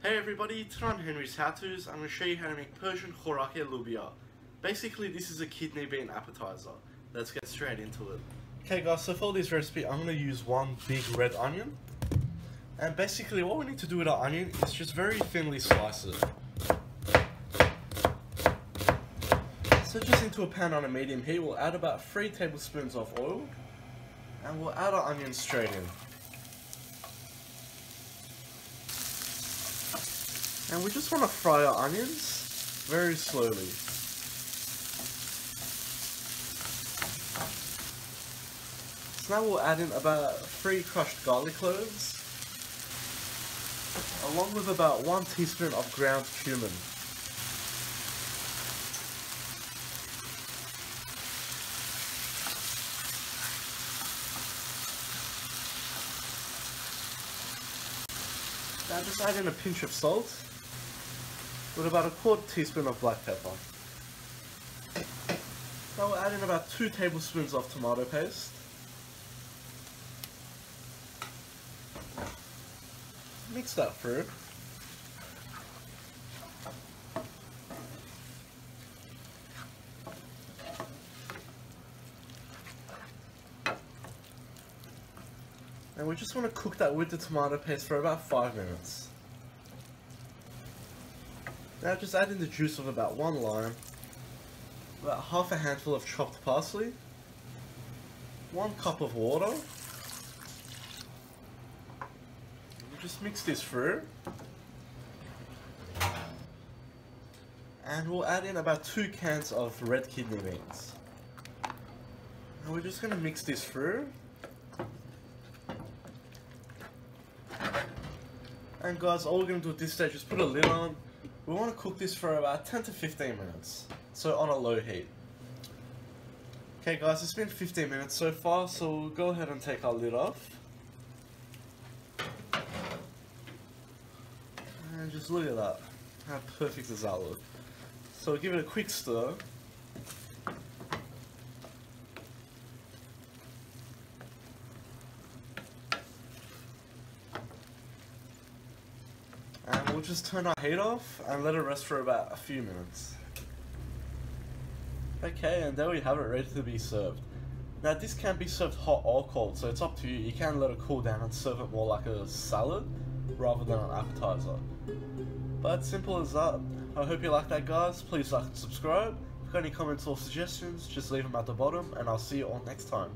Hey everybody, today on Henry's How To's, I'm going to show you how to make Persian khorake loobia. Basically, this is a kidney bean appetizer. Let's get straight into it. Okay guys, so for this recipe, I'm going to use one big red onion. And basically, what we need to do with our onion is just very thinly slice it. So just into a pan on a medium heat, we'll add about 3 tablespoons of oil. And we'll add our onions straight in. And we just want to fry our onions very slowly. So now we'll add in about 3 crushed garlic cloves, along with about 1 teaspoon of ground cumin. Now just add in a pinch of salt with about a quarter teaspoon of black pepper. Now we'll add in about 2 tablespoons of tomato paste. Mix that through. And we just want to cook that with the tomato paste for about 5 minutes. Now just add in the juice of about one lime, about half a handful of chopped parsley, one cup of water, just mix this through, and we'll add in about two cans of red kidney beans. And we're just going to mix this through. And guys, all we're going to do at this stage is put a lid on we want to cook this for about 10 to 15 minutes, so on a low heat. Okay guys, it's been 15 minutes so far, so we'll go ahead and take our lid off. And just look at that, how perfect does that look. So we'll give it a quick stir. And we'll just turn our heat off and let it rest for about a few minutes. Okay, and there we have it ready to be served. Now this can be served hot or cold, so it's up to you. You can let it cool down and serve it more like a salad rather than an appetizer. But simple as that. I hope you like that guys. Please like and subscribe. If you've got any comments or suggestions, just leave them at the bottom and I'll see you all next time.